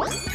What?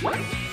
Camping